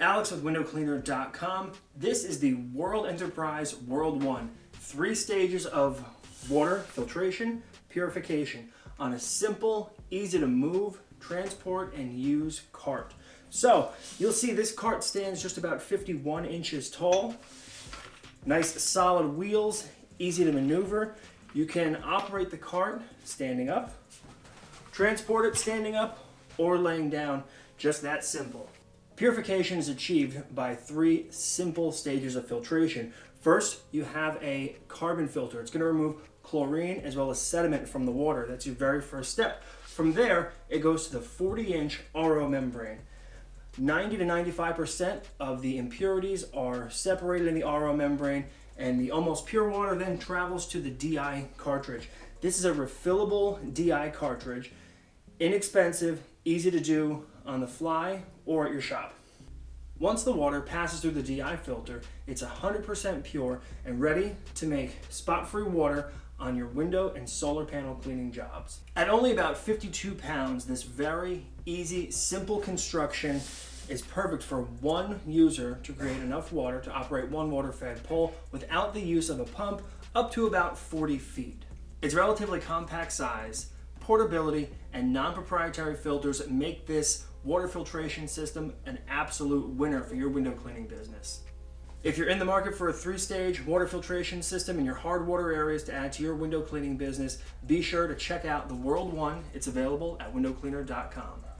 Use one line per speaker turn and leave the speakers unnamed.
Alex with windowcleaner.com. This is the World Enterprise World 1. Three stages of water filtration, purification on a simple, easy to move, transport, and use cart. So you'll see this cart stands just about 51 inches tall. Nice solid wheels, easy to maneuver. You can operate the cart standing up, transport it standing up, or laying down, just that simple. Purification is achieved by three simple stages of filtration. First, you have a carbon filter. It's going to remove chlorine as well as sediment from the water. That's your very first step. From there, it goes to the 40 inch RO membrane. 90 to 95% of the impurities are separated in the RO membrane and the almost pure water then travels to the DI cartridge. This is a refillable DI cartridge, inexpensive, easy to do on the fly or at your shop. Once the water passes through the DI filter, it's 100% pure and ready to make spot-free water on your window and solar panel cleaning jobs. At only about 52 pounds, this very easy, simple construction is perfect for one user to create enough water to operate one water-fed pole without the use of a pump up to about 40 feet. Its relatively compact size, portability, and non-proprietary filters make this water filtration system an absolute winner for your window cleaning business. If you're in the market for a three-stage water filtration system in your hard water areas to add to your window cleaning business, be sure to check out the World One. It's available at windowcleaner.com.